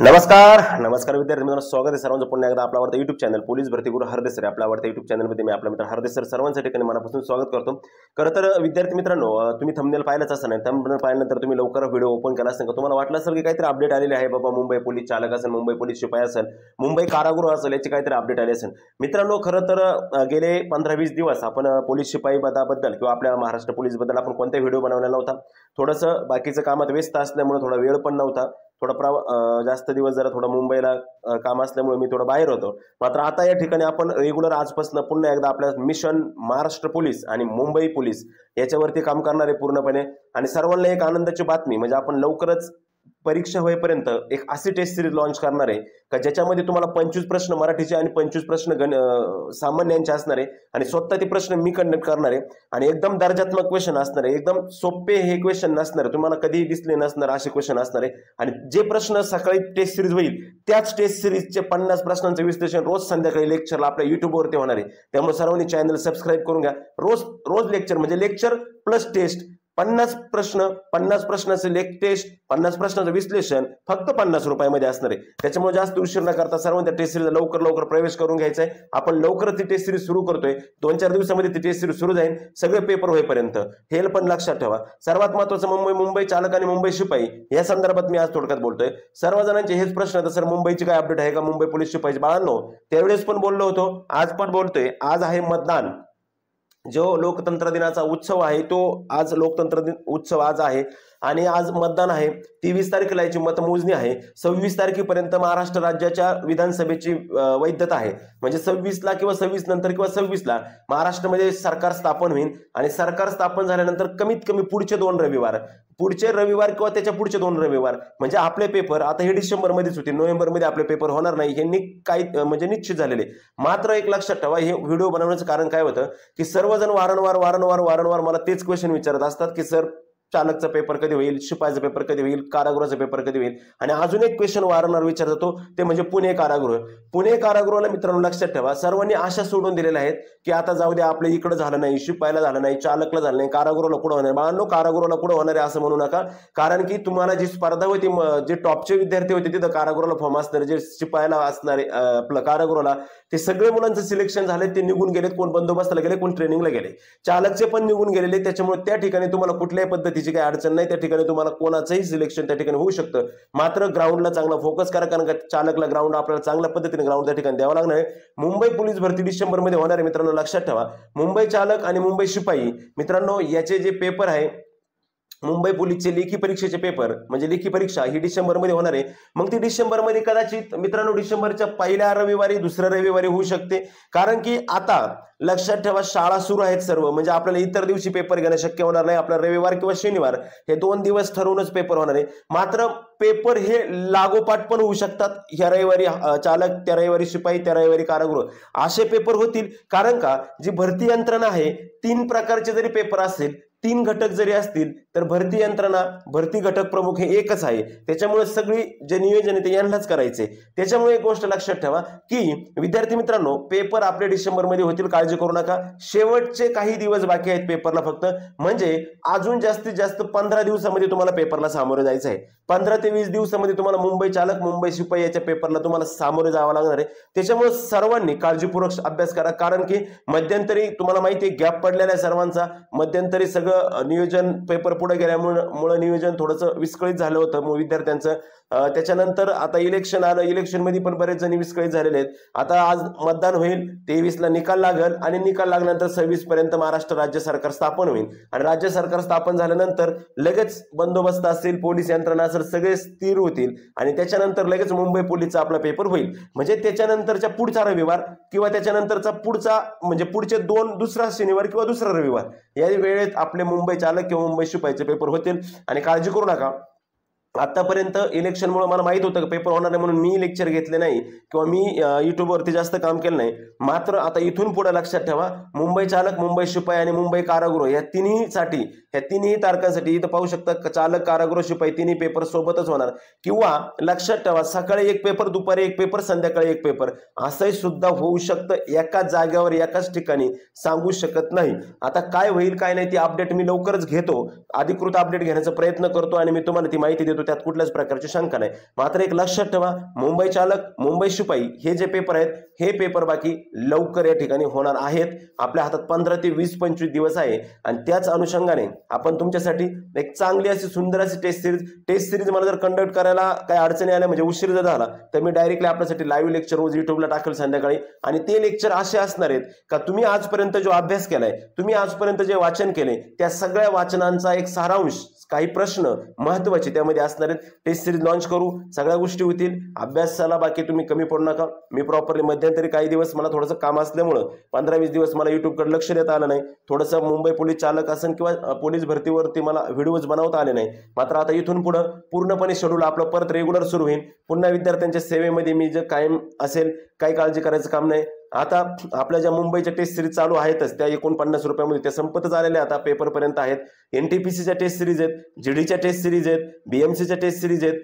नमस्कार नमस्कार विद्यार्थी मित्रांनो स्वागत आहे सर्वांचं पुन्हा एकदा आपला आवडता युट्यूब चॅनल पोलीस भरती गुरु हरदेसर आपल्या आवडत्या युट्यूब चॅनलमध्ये मी आपला मित्र हरदेसर सर्वांच्या ठिकाणी मनापासून स्वागत करतो. खरं तर विद्यार्थी मित्रांनो तुम्ही थंबनेल पाहिलंच असं नाही थंबनेल पाहिल्यानंतर तुम्ही लवकर व्हिडिओ ओपन केला असेल का तुम्हाला वाटलं असेल की काहीतरी अपडेट आलेले आहे बाबा मुंबई पोलीस चालक असेल मुंबई पोलीस शिपाई असेल मुंबई कारागृह असेल याची काहीतरी अपडेट आली असेल. मित्रांनो खरं तर गेले पंधरा वीस दिवस आपण पोलीस शिपाई पदाबद्दल किंवा आपल्या महाराष्ट्र पोलीसबद्दल आपण कोणताही व्हिडिओ बनवलेला नव्हता. थोडंसं बाकीचं कामात व्यस्त असल्यामुळे थोडा वेळ पण नव्हता. थोडा प्रवा जास्त दिवस जरा थोडा मुंबईला काम असल्यामुळे मी थोडं बाहेर होतो. मात्र आता या ठिकाणी आपण रेग्युलर आजपासून पुन्हा एकदा आपल्या मिशन महाराष्ट्र पोलीस आणि मुंबई पोलीस याच्यावरती काम करणार आहे पूर्णपणे. आणि सर्वांना एक आनंदाची बातमी म्हणजे आपण लवकरच परीक्षा होईपर्यंत एक अशी टेस्ट सिरीज लॉन्च करणार आहे का ज्याच्यामध्ये तुम्हाला पंचवीस प्रश्न मराठीचे आणि पंचवीस प्रश्न गण सामान्यांचे असणार आहे आणि स्वतः ते प्रश्न मी कंडक्ट करणार आहे आणि एकदम दर्जात्मक क्वेश्चन असणार आहे एकदम सोपे हे क्वेश्चन नसणार तुम्हाला कधीही दिसले नसणार असे क्वेश्चन असणार आहे आणि जे प्रश्न सकाळी टेस्ट सिरीज होईल त्याच टेस्ट सिरीजचे पन्नास प्रश्नांचं विश्लेषण रोज संध्याकाळी लेक्चरला आपल्या युट्यूबवरती होणार आहे. त्यामुळे सर्वांनी चॅनल सबस्क्राईब करून घ्या. रोज रोज लेक्चर म्हणजे लेक्चर प्लस टेस्ट पन्नास प्रश्न पन्नास प्रश्नाचे लेख टेस्ट पन्नास प्रश्नाचं विश्लेषण फक्त पन्नास रुपयामध्ये असणार आहे. त्याच्यामुळे जास्त उशीर न करता सर्वांच्या त्या टेस्ट सिरीजला लवकर लवकर प्रवेश करून घ्यायचा आहे. आपण लवकर ती टेस्ट सिरीज सुरू करतोय. दोन चार दिवसामध्ये ती टेस्ट सिरीज सुरू जाईल. सगळे पेपर होईपर्यंत. हे पण लक्षात ठेवा. सर्वात महत्वाचं मुंबई मुंबई चालक आणि मुंबई शिपाई या संदर्भात मी आज थोडक्यात बोलतोय. सर्व जणांचे हेच प्रश्न तर सर मुंबईची काय अपडेट आहे का? मुंबई पोलीस शिपाईची बाळांनो त्यावेळेस पण बोललो होतो आज पण बोलतोय. आज आहे मतदान. जो लोकतंत्र दिनाचा उत्सव आहे तो आज लोकतंत्र दिन उत्सव आज आहे आणि आज मतदान आहे. तेवीस तारखेला याची मतमोजणी आहे. सव्वीस तारखेपर्यंत महाराष्ट्र राज्याच्या विधानसभेची वैधता आहे. म्हणजे सव्वीसला किंवा सव्वीस नंतर किंवा सव्वीसला महाराष्ट्रामध्ये सरकार स्थापन होईल आणि सरकार स्थापन झाल्यानंतर कमीत कमी पुढचे दोन रविवार पुढचे रविवार किंवा त्याच्या पुढचे दोन रविवार. म्हणजे आपले पेपर आता हे डिसेंबरमध्येच होते. नोव्हेंबरमध्ये आपले पेपर होणार नाही. हे नि काही म्हणजे निश्चित झालेले. मात्र एक लक्षात ठेवा हे व्हिडिओ बनवण्याचं कारण काय होतं? की सर्वजण वारंवार वारंवार वारंवार मला तेच क्वेश्चन विचारत असतात की सर चालकचा पेपर कधी होईल शिपाईचा पेपर कधी होईल कारागृहाचा पेपर कधी होईल? आणि अजून एक क्वेश्चन वारंवार विचार जातो ते म्हणजे पुणे कारागृह. पुणे कारागृहाला मित्रांनो लक्षात ठेवा सर्वांनी आशा सोडून दिलेल्या आहेत की आता जाऊ द्या आपल्या इकडे झालं नाही शिपायला झालं नाही चालकला झालं नाही कारागृहाला कुठं होणार? बाळांनो कारागृहाला कुठं होणार आहे असं म्हणू नका. कारण की तुम्हाला जी स्पर्धा होती जे टॉपचे विद्यार्थी होते तिथं कारागृहाला फॉर्म असणारे जे शिपायला असणारे आपलं कारागृहाला ते सगळे मुलांचं सिलेक्शन झाले ते निघून गेलेत कोण बंदोबस्ताला गेले कोण ट्रेनिंगला गेले. चालकचे पण निघून गेलेले त्याच्यामुळे त्या ठिकाणी तुम्हाला कुठल्याही पद्धती पद्धतीची काही अडचण नाही त्या ठिकाणी तुम्हाला कोणाचंही सिलेक्शन त्या ठिकाणी होऊ शकतं. मात्र ग्राउंडला चांगला फोकस करा कारण का चालकला ग्राउंड आपल्याला चांगल्या पद्धतीने ग्राउंड त्या ठिकाणी द्यावं लागणार आहे. मुंबई पोलीस भरती डिसेंबरमध्ये होणार आहे मित्रांनो लक्षात ठेवा. मुंबई चालक आणि मुंबई शिपाई मित्रांनो याचे जे पेपर आहे मुंबई पोलीसचे लेखी परीक्षेचे पेपर म्हणजे लेखी परीक्षा ही डिसेंबरमध्ये होणार आहे. मग ती डिसेंबरमध्ये कदाचित मित्रांनो डिसेंबरच्या पहिल्या रविवारी दुसऱ्या रविवारी होऊ शकते. कारण की आता लक्षात ठेवा शाळा सुरू आहेत सर्व. म्हणजे आपल्याला इतर दिवशी पेपर घेणं शक्य होणार नाही. आपला रविवार किंवा शनिवार हे दोन दिवस ठरवूनच पेपर होणार आहे. मात्र पेपर हे लागोपाठ पण होऊ शकतात. ह्या रविवारी चालक त्या रविवारी शिपाई त्या रविवारी कारागृह. असे पेपर होतील. कारण का? जी भरती यंत्रणा आहे तीन प्रकारचे जरी पेपर असेल तीन घटक जरी असतील तर भरती यंत्रणा भरती घटक प्रमुख हे एकच आहे. त्याच्यामुळे सगळी जे नियोजन आहे ते यांनाच करायचे. त्याच्यामुळे एक गोष्ट लक्षात ठेवा की विद्यार्थी मित्रांनो पेपर आपले डिसेंबरमध्ये होतील काळजी करू नका. शेवटचे काही दिवस बाकी आहेत पेपरला फक्त. म्हणजे अजून जास्तीत जास्त पंधरा दिवसामध्ये तुम्हाला पेपरला सामोरे जायचं आहे. पंधरा ते वीस दिवसामध्ये तुम्हाला मुंबई चालक मुंबई शिपाई याच्या पेपरला तुम्हाला सामोरे जावं लागणार आहे. त्याच्यामुळे सर्वांनी काळजीपूर्वक अभ्यास करा. कारण की मध्यंतरी तुम्हाला माहिती आहे गॅप पडलेला आहे सर्वांचा. मध्यंतरी सगळं सगळं नियोजन पेपर पुढे गेल्यामुळे नियोजन थोडंसं विस्कळीत झालं होतं मग विद्यार्थ्यांचं. त्याच्यानंतर आता इलेक्शन आलं. इलेक्शनमध्ये पण बरेच जणी विस्कळीत झालेले आहेत. आता आज मतदान होईल. तेवीसला निकाल लागेल आणि निकाल लागल्यानंतर सव्वीस पर्यंत महाराष्ट्र राज्य सरकार स्थापन होईल. आणि राज्य सरकार स्थापन झाल्यानंतर लगेच बंदोबस्त असेल पोलीस यंत्रणा असेल सगळे स्थिर होतील आणि त्याच्यानंतर लगेच मुंबई पोलीसचा आपला पेपर होईल. म्हणजे त्याच्यानंतरच्या पुढचा रविवार किंवा त्याच्यानंतरचा पुढचा म्हणजे पुढचे दोन दुसरा शनिवार किंवा दुसरा रविवार या वेळेत आपले मुंबईचे आलं किंवा मुंबई शिपाईचे पेपर होतील. आणि काळजी करू नका. आतापर्यंत इलेक्शनमुळे मला माहीत होतं की पेपर होणार नाही म्हणून मी लेक्चर घेतले नाही किंवा मी अं, युट्यूबवरती जास्त काम केलं नाही. मात्र आता इथून पुढे लक्षात ठेवा मुंबई चालक मुंबई शिपाई आणि मुंबई कारागृह या तिन्हीसाठी ह्या तिन्ही तारखांसाठी इथं पाहू शकता चालक कारागृह शिपाई तिन्ही पेपर सोबतच होणार. किंवा लक्षात ठेवा सकाळी एक पेपर दुपारी एक पेपर संध्याकाळी एक पेपर. असंही सुद्धा होऊ शकतं एकाच जागेवर एकाच ठिकाणी सांगू शकत नाही. आता काय होईल काय नाही ती अपडेट मी लवकरच घेतो. अधिकृत अपडेट घेण्याचा प्रयत्न करतो आणि मी तुम्हाला ती माहिती देतो. देतो त्यात कुठल्याच प्रकारची शंका नाही. मात्र एक लक्षात ठेवा मुंबई चालक मुंबई शिपाई हे जे पेपर आहेत हे पेपर बाकी लवकर या ठिकाणी होणार आहेत. आपल्या हातात पंधरा ते वीस पंचवीस दिवस आहे आणि त्याच अनुषंगाने आपण तुमच्यासाठी एक चांगली अशी सुंदर अशी टेस्ट सिरीज टेस्ट सिरीज मला जर कंडक्ट करायला काही अडचणी आल्या म्हणजे उशीर जर झाला तर मी डायरेक्टली आपल्यासाठी लाईव्ह लेक्चर रोज युट्यूबला टाकेल संध्याकाळी. आणि ते लेक्चर असे असणार आहेत का तुम्ही आजपर्यंत जो अभ्यास केलाय तुम्ही आजपर्यंत जे वाचन केले त्या सगळ्या वाचनांचा एक सारांश काही प्रश्न महत्त्वाचे त्यामध्ये असणार आहेत. टेस्ट सिरीज लॉन्च करू सगळ्या गोष्टी होतील. अभ्यासाला बाकी तुम्ही कमी पडू नका. मी प्रॉपरली मध्यंतरी काही दिवस मला थोडंसं काम असल्यामुळं पंधरा वीस दिवस मला युट्यूबकडे लक्ष देता आलं नाही. थोडंसं मुंबई पोलीस चालक असेल किंवा पोलीस भरतीवरती मला व्हिडिओज बनवता आले नाही. मात्र आता इथून पुढं पूर्णपणे शेड्यूल आपलं परत रेग्युलर सुरू होईल. पुन्हा विद्यार्थ्यांच्या सेवेमध्ये मी जे कायम असेल काही काळजी करायचं काम नाही. आता आपल्या ज्या मुंबईच्या टेस्ट सिरीज चालू आहेतच त्या एकोणपन्नास रुपयामध्ये त्या संपतच आलेल्या आता पेपरपर्यंत आहेत. एन टी पी सीच्या टेस्ट सिरीज आहेत जीडीच्या टेस्ट सिरीज आहेत बीएमसीच्या टेस्ट सिरीज आहेत.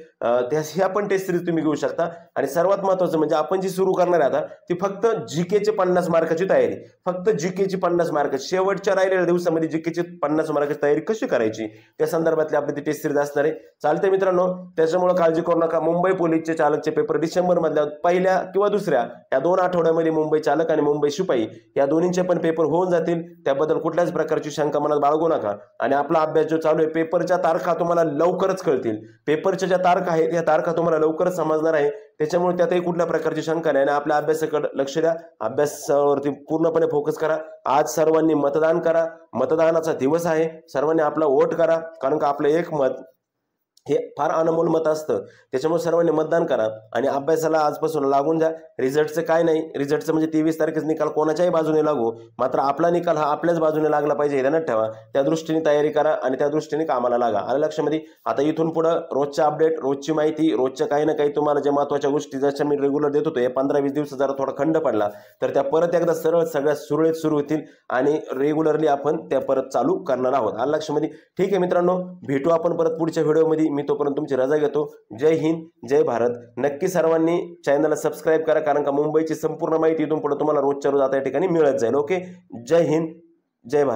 त्या ह्या पण टेस्ट सिरीज तुम्ही घेऊ शकता. आणि सर्वात महत्त्वाचं म्हणजे आपण जी सुरू करणार आहे आता ती फक्त जी केचे पन्नास मार्काची तयारी. फक्त जी केची पन्नास मार्क. शेवटच्या राहिलेल्या दिवसामध्ये जी केची पन्नास मार्काची तयारी कशी करायची? त्या संदर्भातली आपली ती टेस्ट सिरीज असणार आहे. चालते मित्रांनो त्याच्यामुळे काळजी करू नका. मुंबई पोलीसचे चालकचे पेपर डिसेंबरमधल्या पहिल्या किंवा दुसऱ्या या दोन आठवड्यामध्ये मुंबई चालक आणि मुंबई शिपाई या दोन्हींचे पण पेपर होऊन जातील. त्याबद्दल कुठल्याच प्रकारची शंका मनात बाळगू नका. आणि आपला अभ्यास जो चालू आहे पेपरच्या तारखा तुम्हाला लवकरच कळतील. पेपरच्या ज्या तारखा आहेत या तारखा तुम्हाला लवकरच समजणार आहे. त्याच्यामुळे त्यातही कुठल्या प्रकारची शंका नाही. आणि आपल्या अभ्यासाकडे लक्ष द्या. अभ्यासावरती पूर्णपणे फोकस करा. आज सर्वांनी मतदान करा. मतदानाचा दिवस आहे. सर्वांनी आपला वोट करा. कारण का आपलं एक मत हे फार अनमोल मत असतं. त्याच्यामुळे सर्वांनी मतदान करा आणि अभ्यासाला आजपासून लागून जा. रिझल्टचं काय नाही. रिझल्टचं म्हणजे तेवीस तारखेच निकाल कोणाच्याही बाजूने लागू. मात्र आपला निकाल हा आपल्याच बाजूने लागला पाहिजे हे ध्यानात ठेवा. त्या दृष्टीने तयारी करा आणि त्या दृष्टीने कामाला लागा. आलं लक्षामध्ये आता इथून पुढं रोजच्या अपडेट रोजची माहिती रोजच्या काही ना काही तुम्हाला ज्या महत्त्वाच्या गोष्टी जशा मी रेग्युलर देत होतो हे पंधरा वीस दिवस जरा थोडा खंड पडला. तर त्या परत एकदा सरळ सगळ्या सुरळीत सुरू होतील आणि रेग्युलरली आपण त्या परत चालू करणार आहोत. आलं लक्षामध्ये ठीक आहे मित्रांनो भेटू आपण परत पुढच्या व्हिडिओमध्ये मी तोपर्यंत तुमची रजा घेतो. जय हिंद जय भारत. नक्की सर्वांनी चॅनलला सबस्क्राईब करा कारण का मुंबईची संपूर्ण माहिती इथून पुढे तुम्हाला रोजच्या रोज आता या ठिकाणी मिळत जाईल. ओके जय हिंद जय भारत.